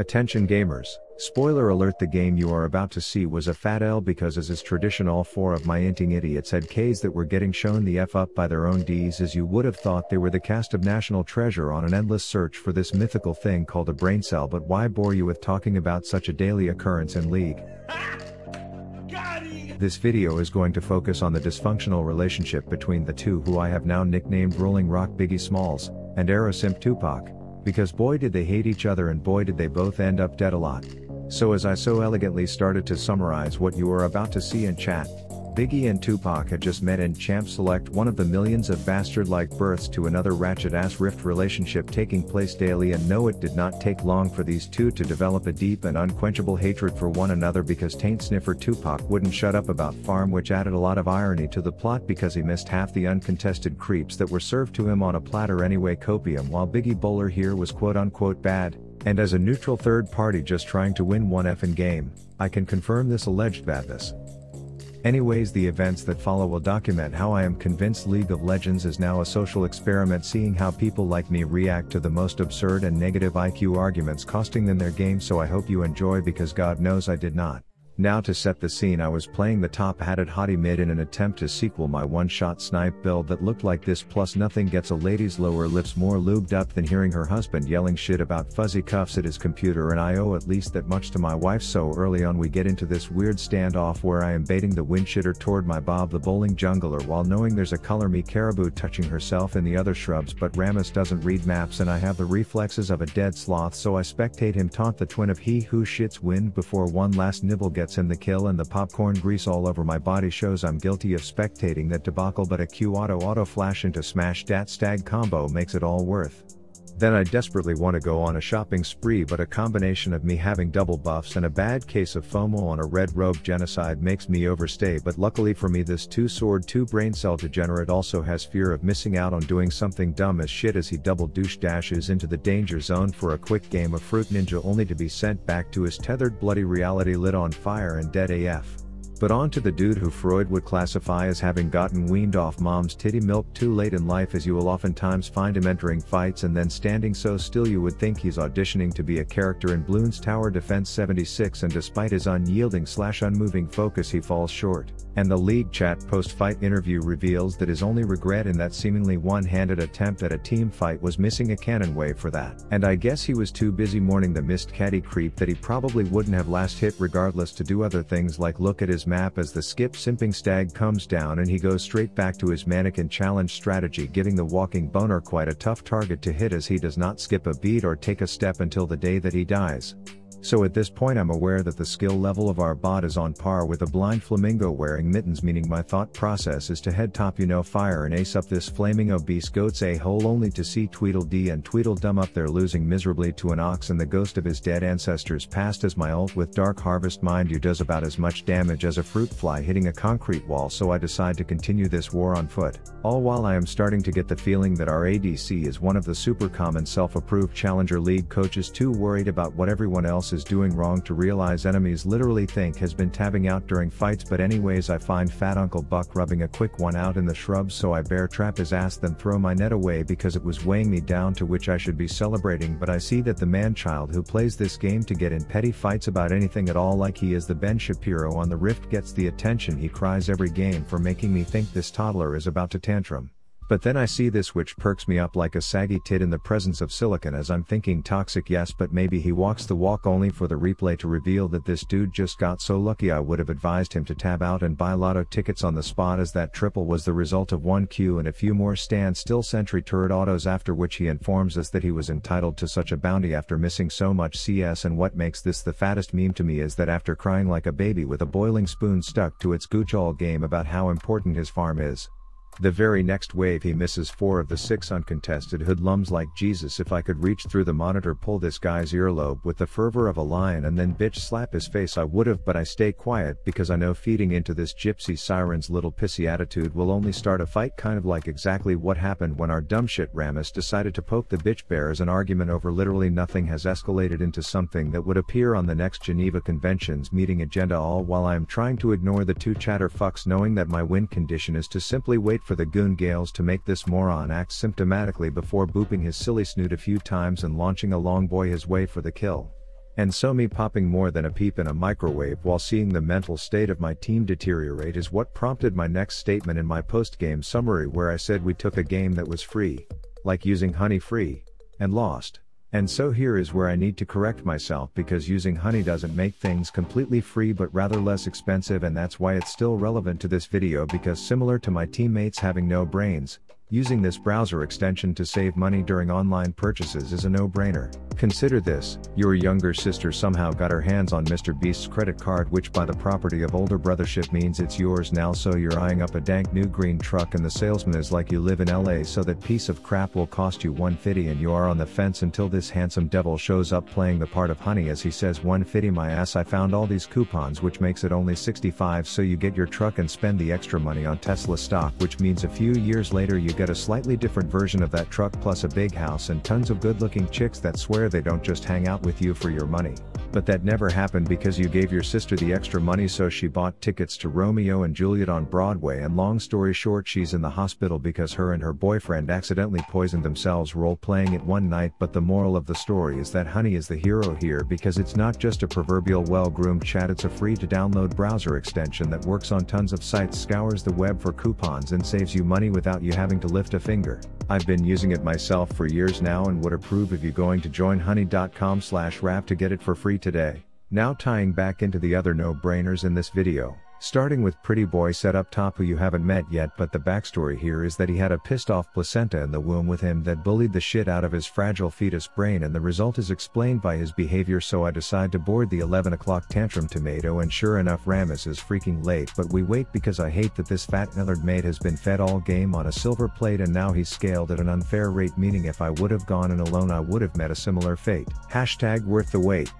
Attention gamers. Spoiler alert the game you are about to see was a fat L because as is tradition all four of my inting idiots had Ks that were getting shown the F up by their own Ds as you would have thought they were the cast of National Treasure on an endless search for this mythical thing called a brain cell but why bore you with talking about such a daily occurrence in League? This video is going to focus on the dysfunctional relationship between the two who I have now nicknamed Rolling Rock Biggie Smalls, and Aerosimp Tupac. Because boy did they hate each other and boy did they both end up dead a lot. So as I so elegantly started to summarize what you are about to see in chat, Biggie and Tupac had just met in Champ Select one of the millions of bastard-like births to another ratchet-ass rift relationship taking place daily and no it did not take long for these two to develop a deep and unquenchable hatred for one another because taint sniffer Tupac wouldn't shut up about farm which added a lot of irony to the plot because he missed half the uncontested creeps that were served to him on a platter anyway copium while Biggie Bowler here was quote unquote bad, and as a neutral third party just trying to win one effing game, I can confirm this alleged badness. Anyways the events that follow will document how I am convinced League of Legends is now a social experiment seeing how people like me react to the most absurd and negative IQ arguments costing them their game so I hope you enjoy because God knows I did not. Now to set the scene I was playing the top hatted hottie mid in an attempt to sequel my one shot snipe build that looked like this plus nothing gets a lady's lower lips more lubed up than hearing her husband yelling shit about fuzzy cuffs at his computer and I owe at least that much to my wife. So early on we get into this weird standoff where I am baiting the wind shitter toward my Bob the bowling jungler while knowing there's a color me caribou touching herself in the other shrubs but Rammus doesn't read maps and I have the reflexes of a dead sloth so I spectate him taunt the twin of he who shits wind before one last nibble gets him the kill and the popcorn grease all over my body shows I'm guilty of spectating that debacle but a Q auto auto flash into smash dat stag combo makes it all worth. Then I desperately want to go on a shopping spree but a combination of me having double buffs and a bad case of FOMO on a red robe genocide makes me overstay but luckily for me this two sword two brain cell degenerate also has fear of missing out on doing something dumb as shit as he double douche dashes into the danger zone for a quick game of fruit ninja only to be sent back to his tethered bloody reality lit on fire and dead AF. But on to the dude who Freud would classify as having gotten weaned off mom's titty milk too late in life as you will oftentimes find him entering fights and then standing so still you would think he's auditioning to be a character in Bloons Tower Defense 76 and despite his unyielding slash unmoving focus he falls short. And the league chat post-fight interview reveals that his only regret in that seemingly one-handed attempt at a team fight was missing a cannon wave for that. And I guess he was too busy mourning the missed caddy creep that he probably wouldn't have last hit regardless to do other things like look at his map as the skip simping stag comes down and he goes straight back to his mannequin challenge strategy giving the walking boner quite a tough target to hit as he does not skip a beat or take a step until the day that he dies. So at this point I'm aware that the skill level of our bot is on par with a blind flamingo wearing mittens meaning my thought process is to head top you know fire and ace up this flaming obese goat's a-hole only to see Tweedledee and Tweedledum up there losing miserably to an ox and the ghost of his dead ancestors past as my ult with Dark Harvest mind you does about as much damage as a fruit fly hitting a concrete wall. So I decide to continue this war on foot, all while I am starting to get the feeling that our ADC is one of the super common self-approved Challenger League coaches too worried about what everyone else is doing wrong to realize enemies literally think has been tabbing out during fights but anyways I find fat Uncle Buck rubbing a quick one out in the shrubs so I bear trap his ass then throw my net away because it was weighing me down to which I should be celebrating but I see that the man-child who plays this game to get in petty fights about anything at all like he is the Ben Shapiro on the Rift gets the attention he cries every game for making me think this toddler is about to tantrum. But then I see this which perks me up like a saggy tit in the presence of silicon as I'm thinking toxic yes but maybe he walks the walk only for the replay to reveal that this dude just got so lucky I would have advised him to tab out and buy lotto tickets on the spot as that triple was the result of one Q and a few more stand still sentry turret autos after which he informs us that he was entitled to such a bounty after missing so much CS and what makes this the fattest meme to me is that after crying like a baby with a boiling spoon stuck to its gooch all game about how important his farm is, the very next wave he misses four of the six uncontested hoodlums like Jesus if I could reach through the monitor pull this guy's earlobe with the fervor of a lion and then bitch slap his face I would've but I stay quiet because I know feeding into this gypsy siren's little pissy attitude will only start a fight kind of like exactly what happened when our dumb shit Rammus decided to poke the bitch bear as an argument over literally nothing has escalated into something that would appear on the next Geneva Convention's meeting agenda all while I am trying to ignore the two chatter fucks knowing that my win condition is to simply wait for the goon Gales to make this moron act symptomatically before booping his silly snoot a few times and launching a long boy his way for the kill. And so me popping more than a peep in a microwave while seeing the mental state of my team deteriorate is what prompted my next statement in my post-game summary where I said we took a game that was free, like using honey free, and lost. And so here is where I need to correct myself because using honey doesn't make things completely free but rather less expensive and that's why it's still relevant to this video because similar to my teammates having no brains, Using this browser extension to save money during online purchases is a no-brainer. Consider this, your younger sister somehow got her hands on Mr. Beast's credit card which by the property of older brothership means it's yours now so you're eyeing up a dank new green truck and the salesman is like you live in LA so that piece of crap will cost you 150 and you are on the fence until this handsome devil shows up playing the part of honey as he says 150 my ass I found all these coupons which makes it only 65 so you get your truck and spend the extra money on Tesla stock which means a few years later you get a slightly different version of that truck plus a big house and tons of good looking chicks that swear they don't just hang out with you for your money. But that never happened because you gave your sister the extra money so she bought tickets to Romeo and Juliet on Broadway and long story short she's in the hospital because her and her boyfriend accidentally poisoned themselves role playing it one night but the moral of the story is that Honey is the hero here because it's not just a proverbial well-groomed chat it's a free to download browser extension that works on tons of sites scours the web for coupons and saves you money without you having to lift a finger. I've been using it myself for years now and would approve of you going to joinhoney.com slash to get it for free today. Now tying back into the other no-brainers in this video. Starting with Pretty Boy set up top who you haven't met yet but the backstory here is that he had a pissed off placenta in the womb with him that bullied the shit out of his fragile fetus brain and the result is explained by his behavior so I decide to board the 11 o'clock tantrum tomato and sure enough Rammus is freaking late but we wait because I hate that this fat Millard mate has been fed all game on a silver plate and now he's scaled at an unfair rate meaning if I would have gone in alone I would have met a similar fate. Hashtag worth the wait.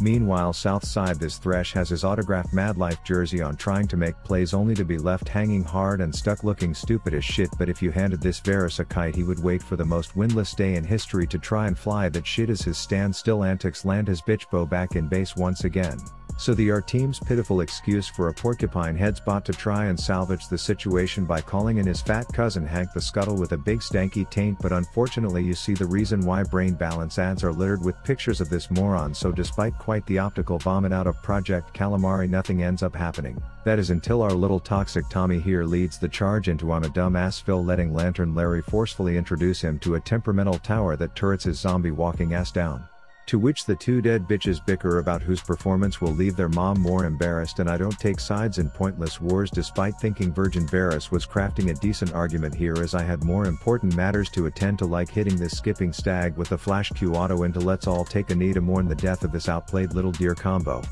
Meanwhile Southside this Thresh has his autographed Mad Life jersey on trying to make plays only to be left hanging hard and stuck looking stupid as shit but if you handed this Varus a kite he would wait for the most windless day in history to try and fly that shit as his standstill antics land his bitch bow back in base once again. So the R team's pitiful excuse for a porcupine head spot to try and salvage the situation by calling in his fat cousin Hank the Scuttle with a big stanky taint but unfortunately you see the reason why brain balance ads are littered with pictures of this moron so despite quite the optical vomit out of Project Calamari nothing ends up happening. That is until our little toxic Tommy here leads the charge into I'm a dumbass Phil letting Lantern Larry forcefully introduce him to a temperamental tower that turrets his zombie walking ass down. To which the two dead bitches bicker about whose performance will leave their mom more embarrassed and I don't take sides in pointless wars despite thinking Virgin Varus was crafting a decent argument here as I had more important matters to attend to like hitting this skipping stag with a flash Q auto into let's all take a knee to mourn the death of this outplayed little deer combo.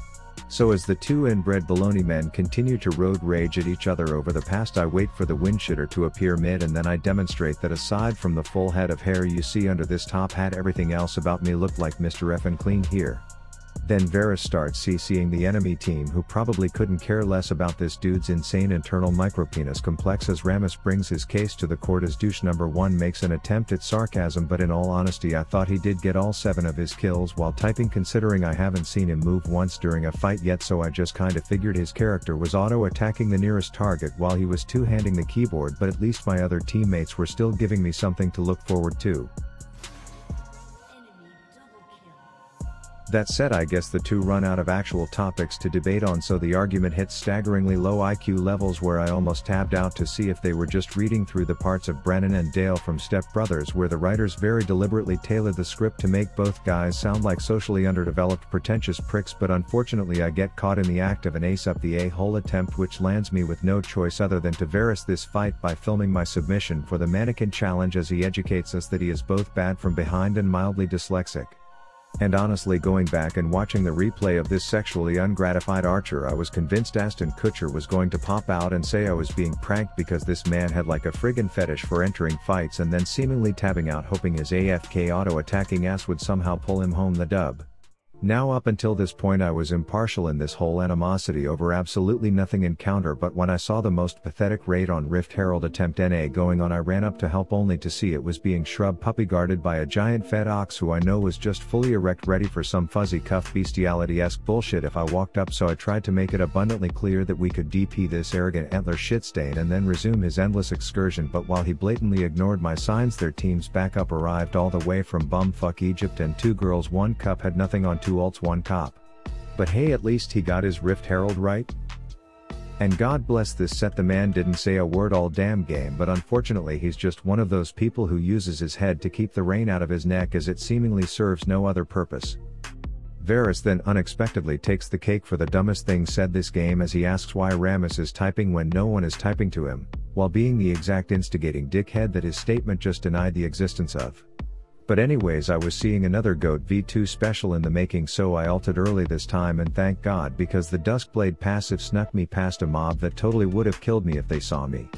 So as the two inbred baloney men continue to road rage at each other over the past I wait for the windshitter to appear mid and then I demonstrate that aside from the full head of hair you see under this top hat everything else about me looked like Mr. Effin clean here. Then Varus starts CCing the enemy team who probably couldn't care less about this dude's insane internal micropenis complex as Rammus brings his case to the court as douche number 1 makes an attempt at sarcasm but in all honesty I thought he did get all 7 of his kills while typing considering I haven't seen him move once during a fight yet so I just kinda figured his character was auto attacking the nearest target while he was two-handing the keyboard but at least my other teammates were still giving me something to look forward to. That said I guess the two run out of actual topics to debate on so the argument hits staggeringly low IQ levels where I almost tabbed out to see if they were just reading through the parts of Brennan and Dale from Step Brothers where the writers very deliberately tailored the script to make both guys sound like socially underdeveloped pretentious pricks but unfortunately I get caught in the act of an ace up the a-hole attempt which lands me with no choice other than to Varus this fight by filming my submission for the mannequin challenge as he educates us that he is both bad from behind and mildly dyslexic. And honestly going back and watching the replay of this sexually ungratified Archer I was convinced Ashton Kutcher was going to pop out and say I was being pranked because this man had like a friggin' fetish for entering fights and then seemingly tabbing out hoping his AFK auto attacking ass would somehow pull him home the dub. Now up until this point I was impartial in this whole animosity over absolutely nothing encounter but when I saw the most pathetic raid on Rift Herald attempt NA going on I ran up to help only to see it was being shrub puppy guarded by a giant fed ox who I know was just fully erect ready for some fuzzy cuff bestiality-esque bullshit if I walked up so I tried to make it abundantly clear that we could DP this arrogant antler shitstain and then resume his endless excursion but while he blatantly ignored my signs their team's backup arrived all the way from bumfuck Egypt and two girls one cup had nothing on two 2 ults 1 cop. But hey at least he got his Rift Herald right? And God bless this set the man didn't say a word all damn game but unfortunately he's just one of those people who uses his head to keep the rain out of his neck as it seemingly serves no other purpose. Varus then unexpectedly takes the cake for the dumbest thing said this game as he asks why Rammus is typing when no one is typing to him, while being the exact instigating dickhead that his statement just denied the existence of. But anyways I was seeing another GOAT V2 special in the making so I ulted early this time and thank god because the Duskblade passive snuck me past a mob that totally would have killed me if they saw me.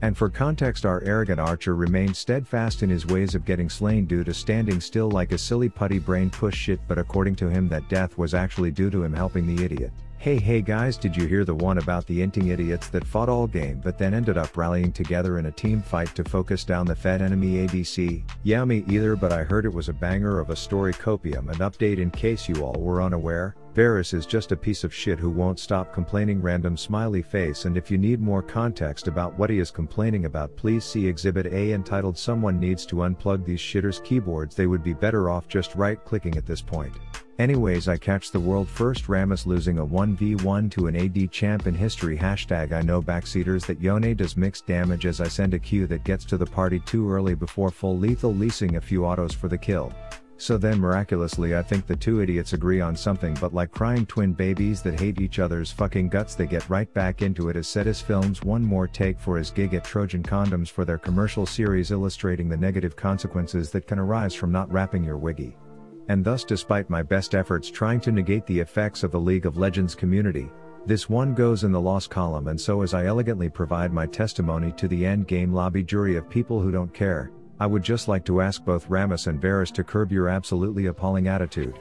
And for context our arrogant archer remained steadfast in his ways of getting slain due to standing still like a silly putty brain push shit but according to him that death was actually due to him helping the idiot. Hey hey guys did you hear the one about the inting idiots that fought all game but then ended up rallying together in a team fight to focus down the fed enemy ADC? Yeah me either but I heard it was a banger of a story copium and update in case you all were unaware, Varus is just a piece of shit who won't stop complaining random smiley face and if you need more context about what he is complaining about please see exhibit A entitled someone needs to unplug these shitters keyboards they would be better off just right clicking at this point. Anyways I catch the world first Rammus losing a 1v1 to an AD champ in history hashtag I know backseaters that Yone does mixed damage as I send a Q that gets to the party too early before full lethal leasing a few autos for the kill. So then miraculously I think the two idiots agree on something but like crying twin babies that hate each other's fucking guts they get right back into it as Cetus films one more take for his gig at Trojan Condoms for their commercial series illustrating the negative consequences that can arise from not wrapping your wiggy and thus despite my best efforts trying to negate the effects of the League of Legends community, this one goes in the loss column and so as I elegantly provide my testimony to the end game lobby jury of people who don't care, I would just like to ask both Rammus and Varus to curb your absolutely appalling attitude.